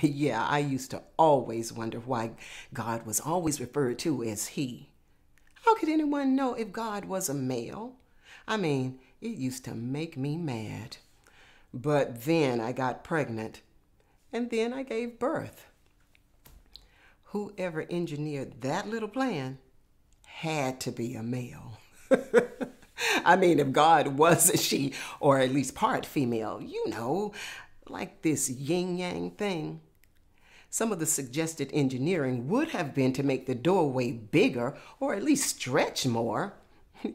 yeah, I used to always wonder why God was always referred to as He. How could anyone know if God was a male? I mean, it used to make me mad. But then I got pregnant, and then I gave birth. Whoever engineered that little plan had to be a male. I mean, if God was a she, or at least part female, you know, like this yin yang thing. Some of the suggested engineering would have been to make the doorway bigger or at least stretch more.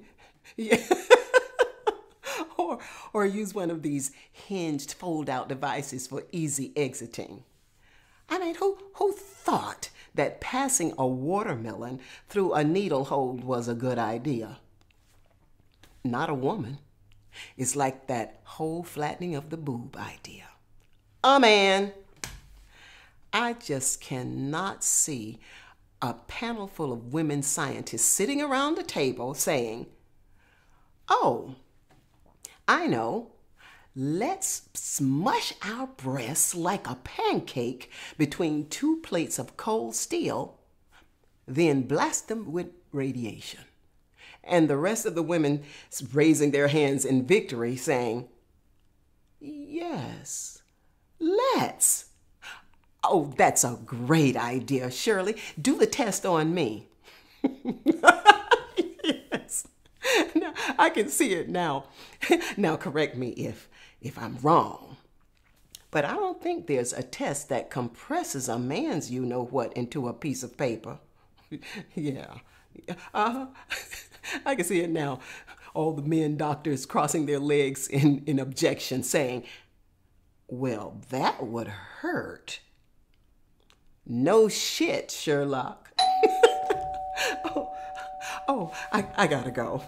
or, or use one of these hinged fold out devices for easy exiting. I mean, who, who thought that passing a watermelon through a needle hole was a good idea? Not a woman. It's like that whole flattening of the boob idea. A man. I just cannot see a panel full of women scientists sitting around a table saying, Oh, I know. Let's smush our breasts like a pancake between two plates of cold steel, then blast them with radiation. And the rest of the women raising their hands in victory, saying, Yes, let's. Oh, that's a great idea, Shirley. Do the test on me. yes. Now, I can see it now. now correct me if if I'm wrong. But I don't think there's a test that compresses a man's you know what into a piece of paper. yeah. Uh-huh. I can see it now. All the men doctors crossing their legs in, in objection, saying, Well, that would hurt. No shit, Sherlock. oh, oh I, I gotta go.